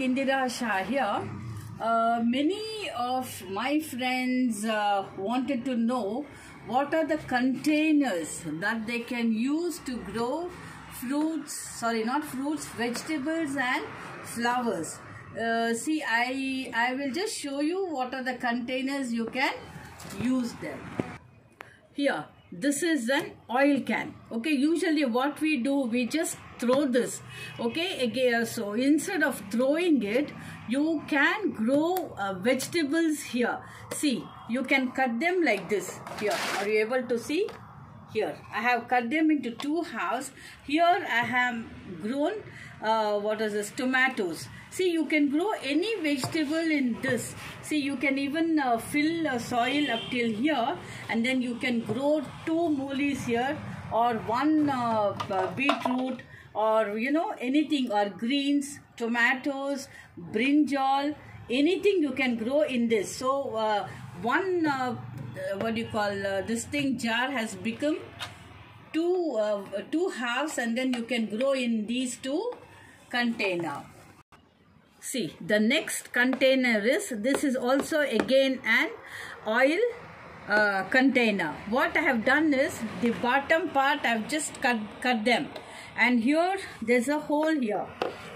Indira Shah here. Uh, many of my friends uh, wanted to know what are the containers that they can use to grow fruits, sorry, not fruits, vegetables and flowers. Uh, see, I, I will just show you what are the containers you can use them. Here, this is an oil can. Okay, usually what we do, we just throw this. Okay, again, so instead of throwing it, you can grow uh, vegetables here. See, you can cut them like this. Here, are you able to see? Here, I have cut them into two halves. Here, I have grown, uh, what is this, tomatoes. See, you can grow any vegetable in this. See, you can even uh, fill uh, soil up till here and then you can grow two moolies here or one uh, beetroot or you know anything or greens, tomatoes, brinjal, anything you can grow in this. So, uh, one, uh, what do you call, uh, this thing jar has become two, two halves and then you can grow in these two container. See, the next container is, this is also again an oil uh, container. What I have done is, the bottom part I have just cut, cut them. And here, there's a hole here.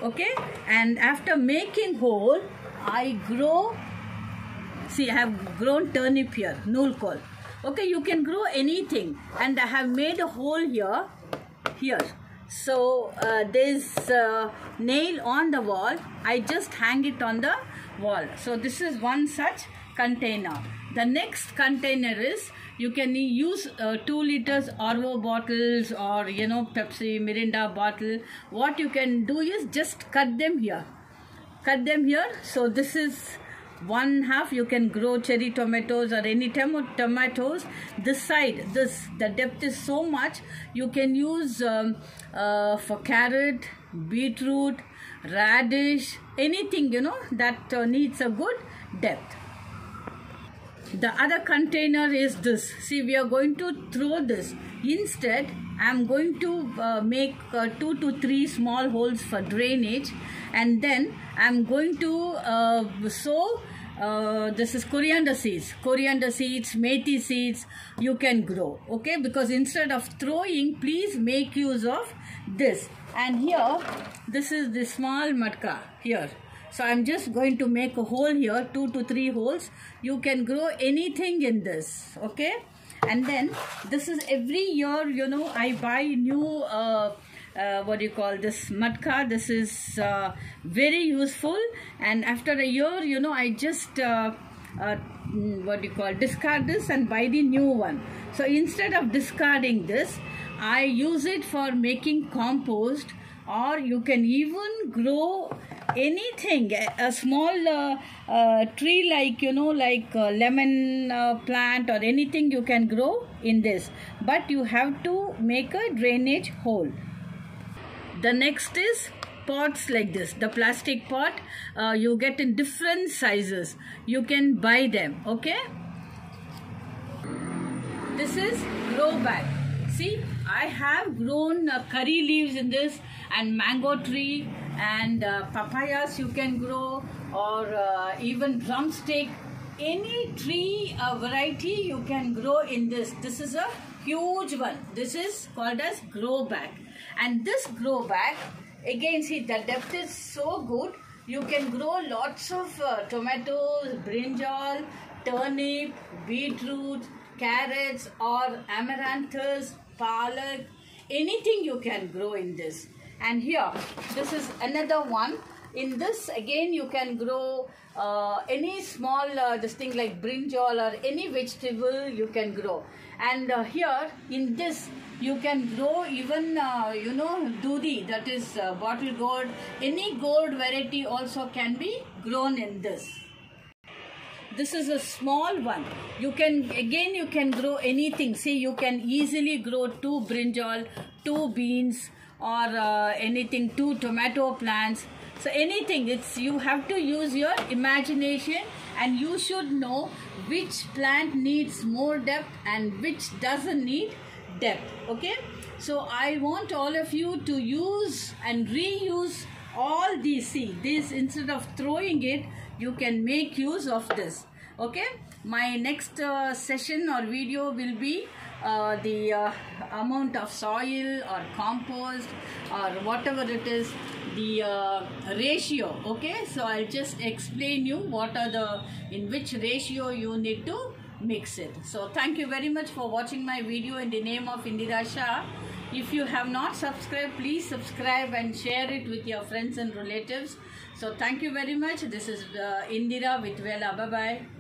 Okay? And after making hole, I grow, see I have grown turnip here, null Okay, you can grow anything. And I have made a hole here, here so uh, there's a nail on the wall. I just hang it on the wall. So this is one such container. The next container is you can use uh, 2 liters RO bottles or you know Pepsi Mirinda bottle. What you can do is just cut them here. Cut them here. So this is one half you can grow cherry tomatoes or any tom tomatoes. This side this the depth is so much you can use um, uh, for carrot beetroot radish anything you know that uh, needs a good depth. The other container is this. See we are going to throw this. Instead i'm going to uh, make uh, two to three small holes for drainage. And then i'm going to uh, sow uh, this is coriander seeds. Coriander seeds methi seeds you can grow okay? Because instead of throwing please make use of this. And here this is the small matka here. So i'm just going to make a hole here two to three holes. You can grow anything in this okay? And then this is every year you know i buy new uh, uh, what do you call this matka this is uh, very useful. And after a year you know I just uh, uh, what do you call discard this and buy the new one. So instead of discarding this I use it for making compost or you can even grow anything a, small uh, uh, tree like you know like lemon uh, plant or anything you can grow in this. But you have to make a drainage hole the next is pots like this. The plastic pot uh, you get in different sizes. You can buy them okay? This is grow bag. See i have grown uh, curry leaves in this and mango tree and uh, papayas you can grow or uh, even drumstick. Any tree uh, variety you can grow in this. This is a huge one. This is called as grow bag and this grow bag again see the depth is so good. You can grow lots of uh, tomatoes brinjal turnip beetroot carrots or amaranthus palak. Anything you can grow in this. And here this is another one in this again you can grow uh, any small uh, this thing like brinjal or any vegetable you can grow. And uh, here in this you can grow even uh, you know dudi that is uh, bottle gourd. Any gourd variety also can be grown in this. This is a small one. You can again you can grow anything. See you can easily grow two brinjal two beans or uh, anything two tomato plants so anything it's you have to use your imagination and you should know which plant needs more depth and which doesn't need depth okay? So i want all of you to use and reuse all these see this instead of throwing it you can make use of this okay? My next uh, session or video will be uh, the uh, amount of soil or compost or whatever it is the uh, ratio okay? So i'll just explain you what are the in which ratio you need to mix it. So thank you very much for watching my video in the name of indira shah. If you have not subscribed please subscribe and share it with your friends and relatives. So thank you very much. This is uh, indira with vela. Bye bye